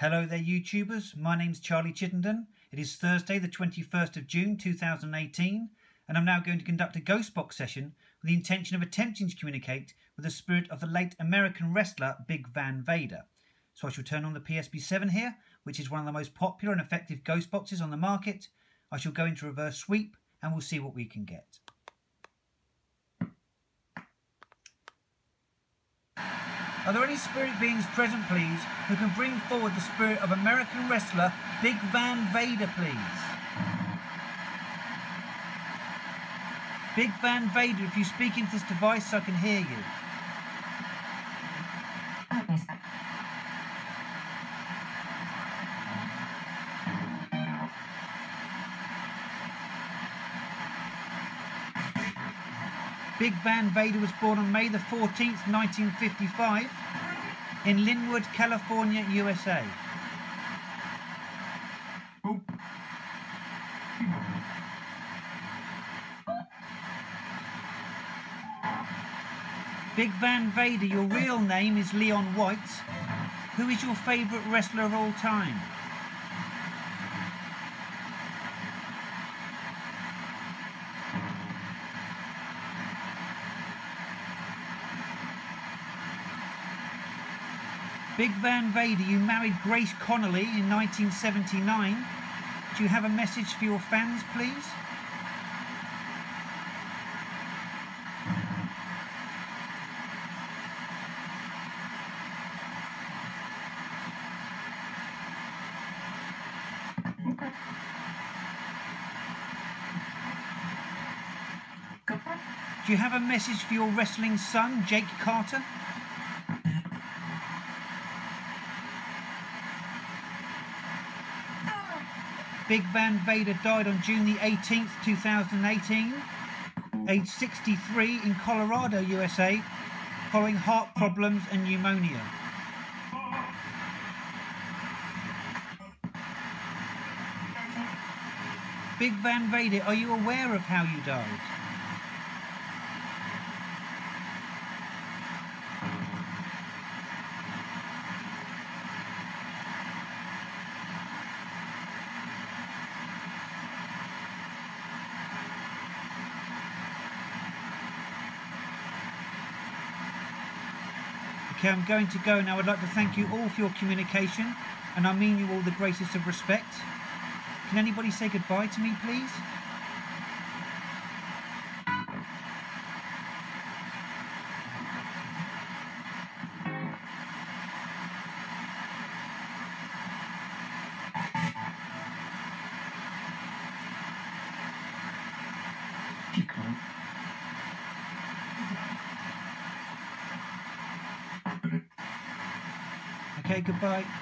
Hello there, YouTubers. My name's Charlie Chittenden. It is Thursday, the 21st of June 2018, and I'm now going to conduct a ghost box session with the intention of attempting to communicate with the spirit of the late American wrestler Big Van Vader. So I shall turn on the PSB7 here, which is one of the most popular and effective ghost boxes on the market. I shall go into reverse sweep and we'll see what we can get. Are there any spirit beings present, please, who can bring forward the spirit of American wrestler Big Van Vader, please? Big Van Vader, if you speak into this device, I can hear you. Big Van Vader was born on May the 14th, 1955 in Lynwood, California, USA. Big Van Vader, your real name is Leon White. Who is your favourite wrestler of all time? Big Van Vader, you married Grace Connolly in 1979. Do you have a message for your fans, please? Do you have a message for your wrestling son, Jake Carter? Big Van Vader died on June the 18th, 2018, age 63 in Colorado, USA, following heart problems and pneumonia. Big Van Vader, are you aware of how you died? Okay, I'm going to go now. I'd like to thank you all for your communication, and I mean you all the greatest of respect. Can anybody say goodbye to me, please? Okay, goodbye.